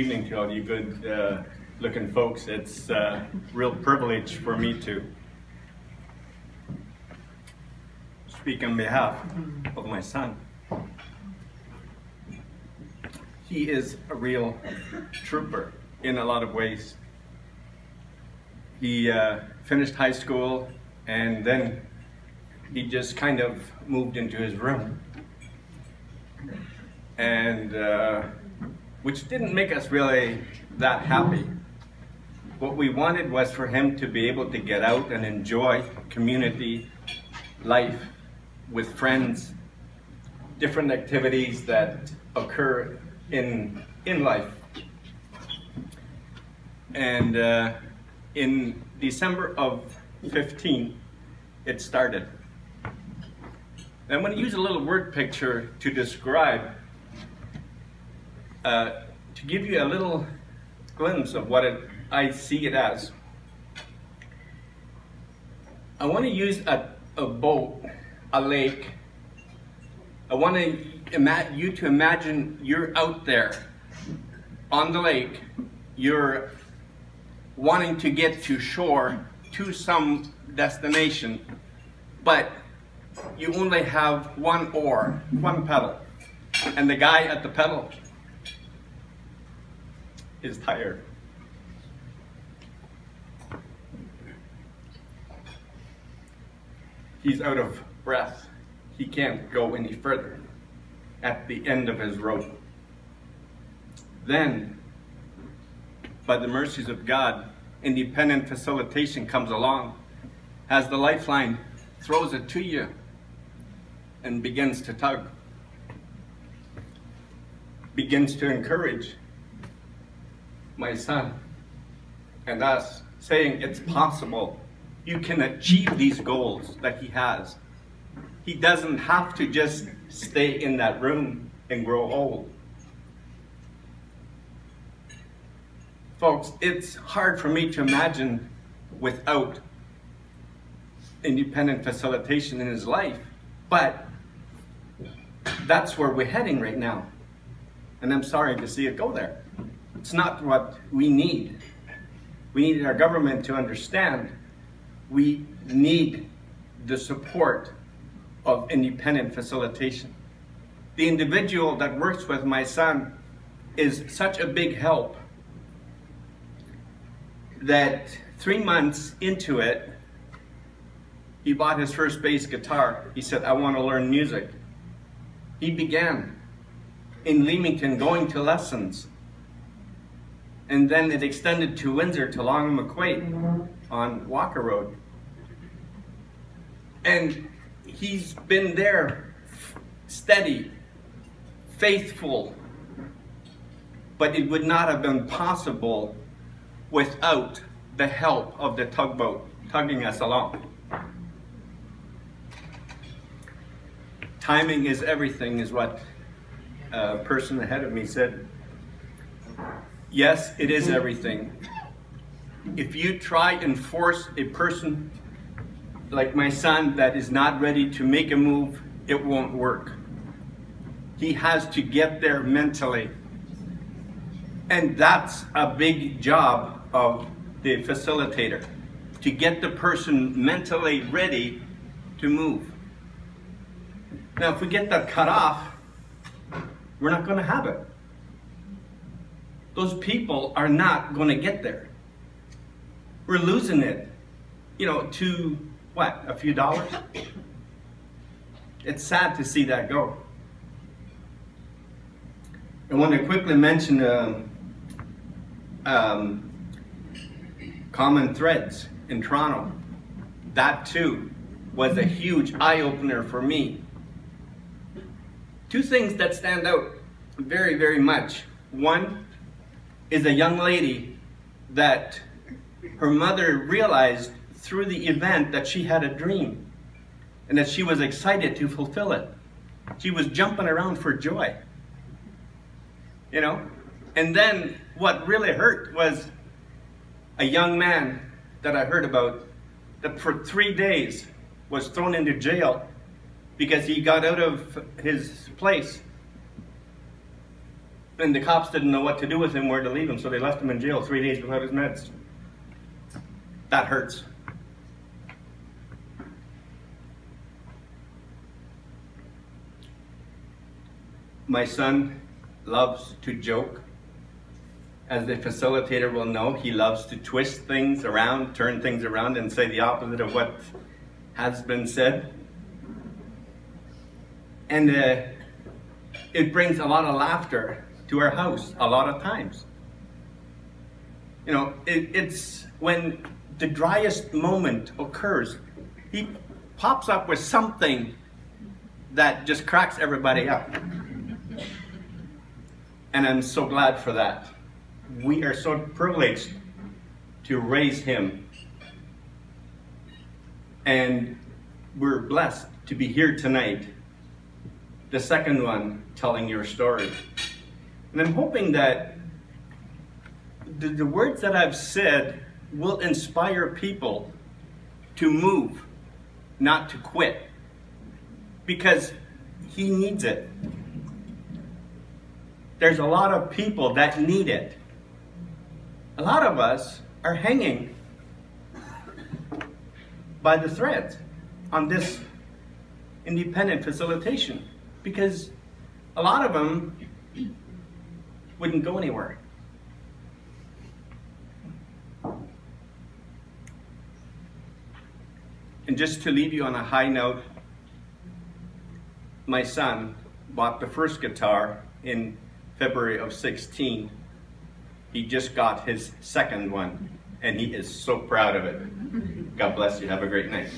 Evening to all you good uh, looking folks. It's a uh, real privilege for me to speak on behalf of my son. He is a real trooper in a lot of ways. He uh, finished high school and then he just kind of moved into his room. And uh, which didn't make us really that happy. What we wanted was for him to be able to get out and enjoy community life with friends, different activities that occur in, in life. And uh, in December of 15, it started. I'm going to use a little word picture to describe, uh, to give you a little glimpse of what it, I see it as. I want to use a, a boat, a lake. I want to you to imagine you're out there on the lake. You're wanting to get to shore to some destination, but you only have one oar, one pedal, and the guy at the pedal is tired. He's out of breath. He can't go any further at the end of his rope. Then, by the mercies of God, independent facilitation comes along as the lifeline throws it to you and begins to tug, begins to encourage my son and us, saying it's possible. You can achieve these goals that he has. He doesn't have to just stay in that room and grow old. Folks, it's hard for me to imagine without independent facilitation in his life, but that's where we're heading right now. And I'm sorry to see it go there. It's not what we need. We need our government to understand we need the support of independent facilitation. The individual that works with my son is such a big help that three months into it, he bought his first bass guitar. He said, I want to learn music. He began in Leamington going to lessons. And then it extended to Windsor to Long McQuade on Walker Road. And he's been there steady, faithful, but it would not have been possible without the help of the tugboat tugging us along. Timing is everything is what a person ahead of me said. Yes, it is everything. If you try and force a person like my son that is not ready to make a move, it won't work. He has to get there mentally. And that's a big job of the facilitator to get the person mentally ready to move. Now, if we get that cut off, we're not going to have it. Those people are not going to get there. We're losing it, you know, to what, a few dollars? It's sad to see that go. I want to quickly mention uh, um, Common Threads in Toronto. That too was a huge eye-opener for me. Two things that stand out very, very much. One is a young lady that her mother realized through the event that she had a dream and that she was excited to fulfill it. She was jumping around for joy. You know? And then what really hurt was a young man that I heard about that for three days was thrown into jail because he got out of his place. And the cops didn't know what to do with him, where to leave him, so they left him in jail three days without his meds. That hurts. My son loves to joke. As the facilitator will know, he loves to twist things around, turn things around, and say the opposite of what has been said. And uh, it brings a lot of laughter to our house a lot of times. You know, it, it's when the driest moment occurs, he pops up with something that just cracks everybody up. And I'm so glad for that. We are so privileged to raise him. And we're blessed to be here tonight. The second one, telling your story. And I'm hoping that the, the words that I've said will inspire people to move, not to quit. Because he needs it. There's a lot of people that need it. A lot of us are hanging by the threads on this independent facilitation because a lot of them wouldn't go anywhere. And just to leave you on a high note, my son bought the first guitar in February of 16. He just got his second one, and he is so proud of it. God bless you. Have a great night.